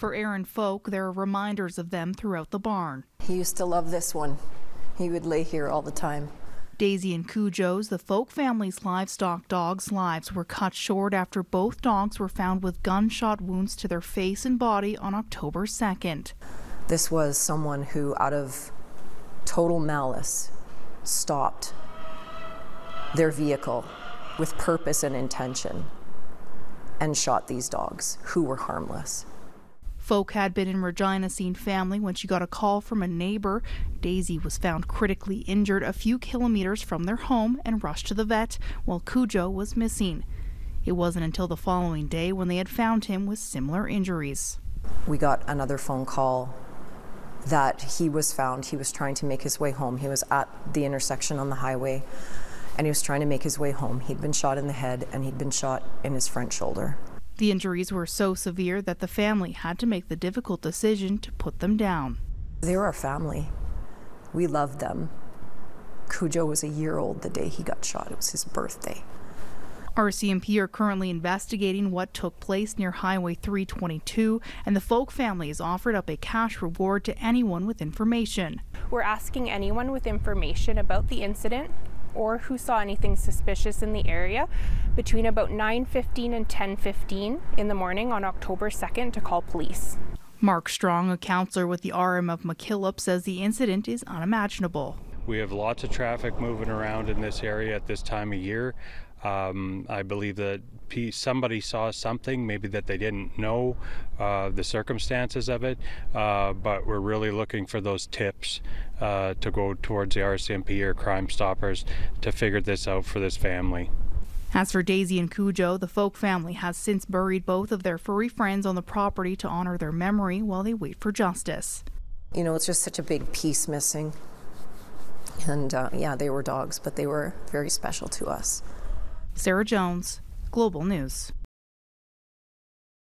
For Erin Folk, there are reminders of them throughout the barn. He used to love this one. He would lay here all the time. Daisy and Cujo's, the Folk family's livestock dogs' lives were cut short after both dogs were found with gunshot wounds to their face and body on October 2nd. This was someone who, out of total malice, stopped their vehicle with purpose and intention and shot these dogs who were harmless. Folk had been in Regina seen family when she got a call from a neighbor. Daisy was found critically injured a few kilometers from their home and rushed to the vet, while Cujo was missing. It wasn't until the following day when they had found him with similar injuries. We got another phone call that he was found. He was trying to make his way home. He was at the intersection on the highway and he was trying to make his way home. He'd been shot in the head and he'd been shot in his front shoulder. The injuries were so severe that the family had to make the difficult decision to put them down. They were our family. We loved them. Cujo was a year old the day he got shot. It was his birthday. RCMP are currently investigating what took place near Highway 322, and the Folk family has offered up a cash reward to anyone with information. We're asking anyone with information about the incident or who saw anything suspicious in the area between about 9:15 and 10:15 in the morning on October 2nd to call police. Mark Strong, a counselor with the RM of McKillop, says the incident is unimaginable. We have lots of traffic moving around in this area at this time of year. Um, I believe that somebody saw something, maybe that they didn't know uh, the circumstances of it, uh, but we're really looking for those tips uh, to go towards the RCMP or Crime Stoppers to figure this out for this family. As for Daisy and Cujo, the Folk family has since buried both of their furry friends on the property to honor their memory while they wait for justice. You know, it's just such a big piece missing. And uh, yeah, they were dogs, but they were very special to us. Sarah Jones, Global News.